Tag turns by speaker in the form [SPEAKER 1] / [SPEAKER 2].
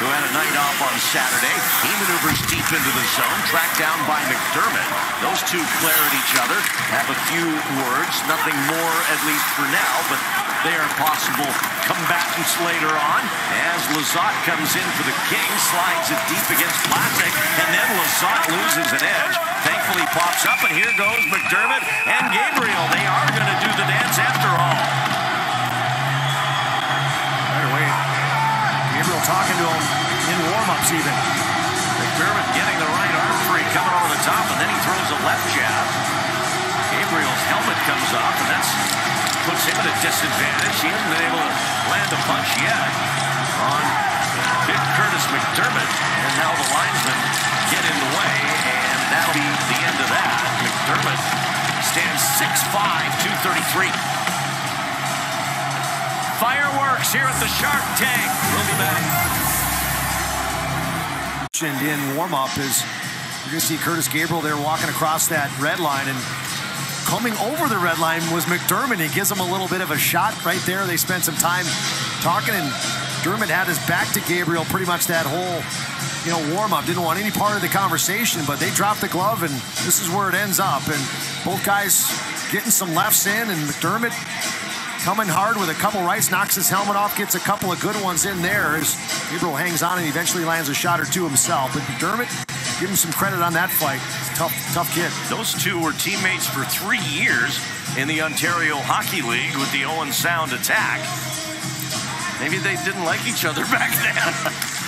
[SPEAKER 1] who had a night off on Saturday. He maneuvers deep into the zone, tracked down by MacDermid. Those two glare at each other, have a few words, nothing more at least for now, but they are possible combatants later on as Lizotte comes in for the Kings, slides it deep against Vlasic, and then Lizotte loses an edge. Thankfully pops up, and here goes MacDermid and Gabriel. They to
[SPEAKER 2] him in warm-ups even.
[SPEAKER 1] MacDermid getting the right arm free, coming over the top, and then he throws a left jab. Gabriel's helmet comes off, and that's puts him at a disadvantage. He hasn't been able to land a punch yet on big Kurtis MacDermid. And now the linesmen get in the way, and that'll be the end of that. MacDermid stands 6'5", 233. Fireworks here at the Shark Tank. We'll be back.
[SPEAKER 2] And in warm-up is you're going to see Kurtis Gabriel there walking across that red line and coming over the red line was MacDermid. He gives him a little bit of a shot right there. They spent some time talking and Dermott had his back to Gabriel pretty much that whole you know, warm-up. Didn't want any part of the conversation, but they dropped the glove, and this is where it ends up. And both guys getting some lefts in, and MacDermid coming hard with a couple rights, knocks his helmet off, gets a couple of good ones in there as Gabriel hangs on and eventually lands a shot or two himself. But MacDermid, give him some credit on that fight. Tough, tough kid.
[SPEAKER 1] Those two were teammates for three years in the Ontario Hockey League with the Owen Sound attack. Maybe they didn't like each other back then.